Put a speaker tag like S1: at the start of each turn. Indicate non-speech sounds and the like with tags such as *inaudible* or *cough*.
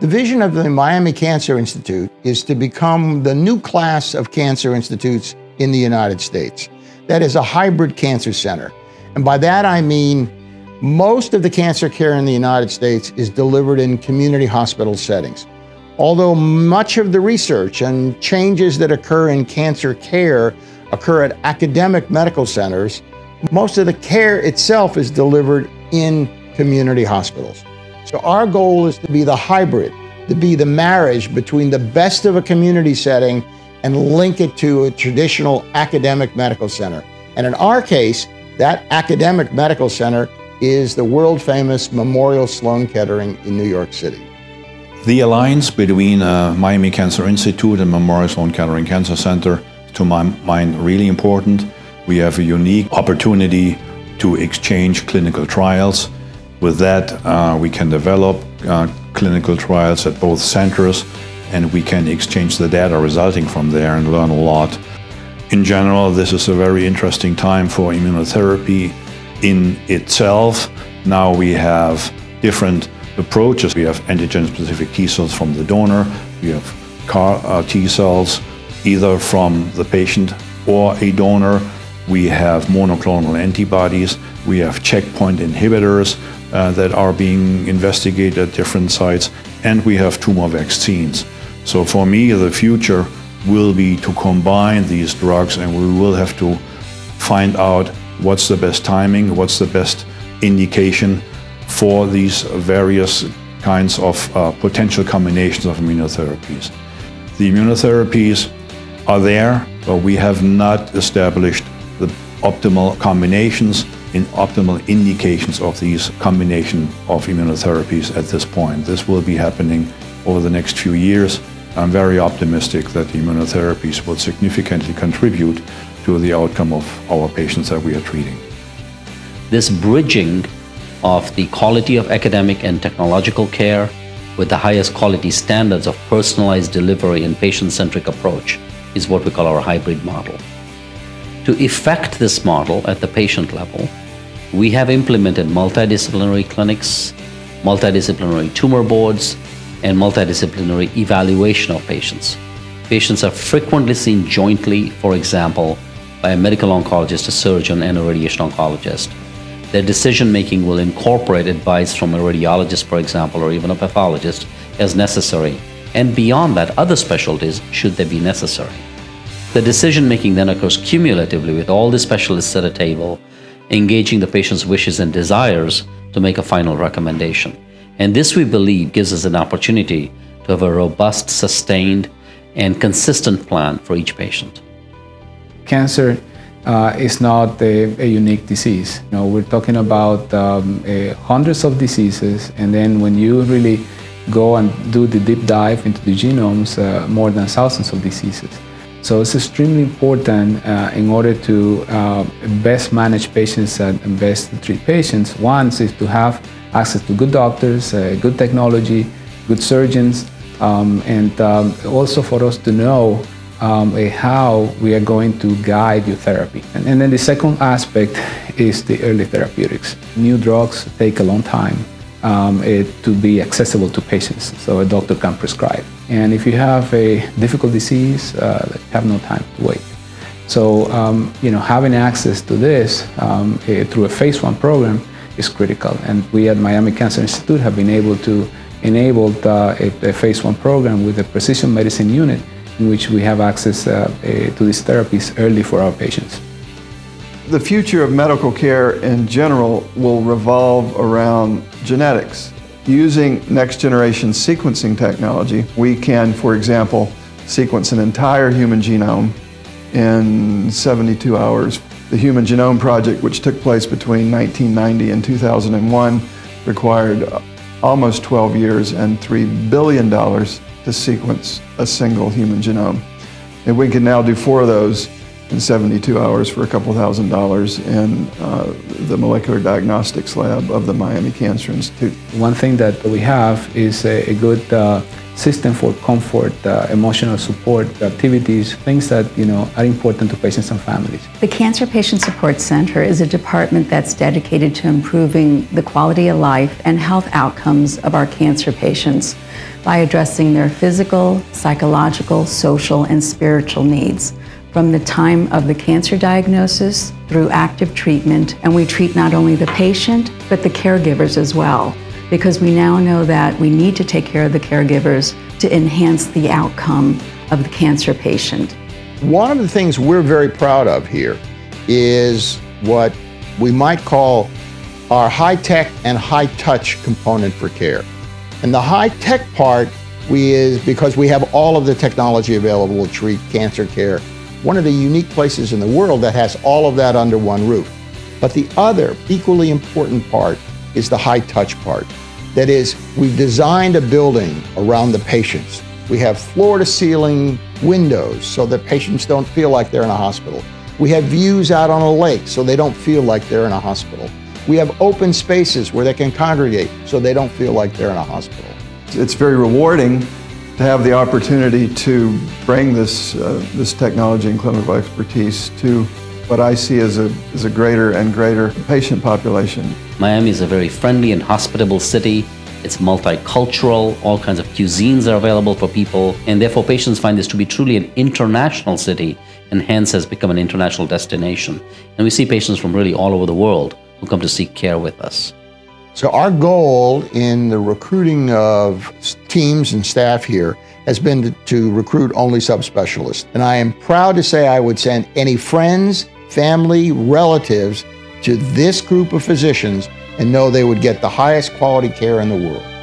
S1: The vision of the Miami Cancer Institute is to become the new class of cancer institutes in the United States. That is a hybrid cancer center. And by that I mean most of the cancer care in the United States is delivered in community hospital settings. Although much of the research and changes that occur in cancer care occur at academic medical centers, most of the care itself is delivered in community hospitals. So our goal is to be the hybrid, to be the marriage between the best of a community setting and link it to a traditional academic medical center. And in our case, that academic medical center is the world famous Memorial Sloan Kettering in New York City.
S2: The alliance between uh, Miami Cancer Institute and Memorial Sloan Kettering Cancer Center, to my mind, really important. We have a unique opportunity to exchange clinical trials with that, uh, we can develop uh, clinical trials at both centers and we can exchange the data resulting from there and learn a lot. In general, this is a very interesting time for immunotherapy in itself. Now we have different approaches. We have antigen-specific T cells from the donor, we have CAR uh, T cells either from the patient or a donor. We have monoclonal antibodies, we have checkpoint inhibitors, uh, that are being investigated at different sites, and we have tumor vaccines. So for me, the future will be to combine these drugs, and we will have to find out what's the best timing, what's the best indication for these various kinds of uh, potential combinations of immunotherapies. The immunotherapies are there, but we have not established the optimal combinations in optimal indications of these combination of immunotherapies at this point. This will be happening over the next few years. I'm very optimistic that the immunotherapies will significantly contribute to the outcome of our patients that we are treating.
S3: This bridging of the quality of academic and technological care with the highest quality standards of personalized delivery and patient-centric approach is what we call our hybrid model. To effect this model at the patient level, we have implemented multidisciplinary clinics, multidisciplinary tumor boards, and multidisciplinary evaluation of patients. Patients are frequently seen jointly, for example, by a medical oncologist, a surgeon, and a radiation oncologist. Their decision making will incorporate advice from a radiologist, for example, or even a pathologist as necessary, and beyond that, other specialties should they be necessary. The decision making then occurs cumulatively with all the specialists at a table, engaging the patient's wishes and desires to make a final recommendation. And this, we believe, gives us an opportunity to have a robust, sustained, and consistent plan for each patient.
S4: Cancer uh, is not a, a, unique disease. You know, we're talking about um, hundreds of diseases, and then when you really go and do the deep dive into the genomes, uh, more than thousands of diseases. So it's extremely important uh, in order to uh, best manage patients and best treat patients. One is to have access to good doctors, uh, good technology, good surgeons, um, and um, also for us to know um, how we are going to guide your therapy. And, and then the second aspect *laughs* is the early therapeutics. New drugs take a long time um, it, to be accessible to patients so a doctor can prescribe. And if you have a difficult disease, uh, have no time to wait. So, um, you know, having access to this um, uh, through a phase one program is critical. And we at Miami Cancer Institute have been able to enable uh, a, a, phase one program with a precision medicine unit in which we have access uh, to these therapies early for our patients.
S5: The future of medical care in general will revolve around genetics. Using next generation sequencing technology, we can, for example, sequence an entire human genome in 72 hours. The Human Genome Project, which took place between 1990 and 2001, required almost 12 years and $3 billion to sequence a single human genome. And we can now do four of those in 72 hours for a couple thousand dollars in uh, the molecular diagnostics lab of the Miami Cancer Institute.
S4: One thing that we have is a, a good uh, system for comfort, uh, emotional support activities, things that you know are important to patients and families.
S6: The Cancer Patient Support Center is a department that's dedicated to improving the quality of life and health outcomes of our cancer patients by addressing their physical, psychological, social, and spiritual needs from the time of the cancer diagnosis through active treatment, and we treat not only the patient, but the caregivers as well because we now know that we need to take care of the caregivers to enhance the outcome of the cancer patient.
S1: One of the things we're very proud of here is what we might call our high tech and high touch component for care. And the high tech part we is because we have all of the technology available to treat cancer care. One of the unique places in the world that has all of that under one roof. But the other equally important part is the high touch part. That is, we've designed a building around the patients. We have floor to ceiling windows so that patients don't feel like they're in a hospital. We have views out on a lake so they don't feel like they're in a hospital. We have open spaces where they can congregate so they don't feel like they're in a hospital.
S5: It's very rewarding to have the opportunity to bring this, uh, this technology and clinical expertise to what I see as a, as a greater and greater patient population.
S3: Miami is a very friendly and hospitable city. It's multicultural, all kinds of cuisines are available for people, and therefore patients find this to be truly an international city and hence has become an international destination. And we see patients from really all over the world who come to seek care with us.
S1: So, our goal in the recruiting of teams and staff here has been to, recruit only subspecialists. And I am proud to say I would send any friends, family, relatives to this group of physicians and know they would get the highest quality care in the world.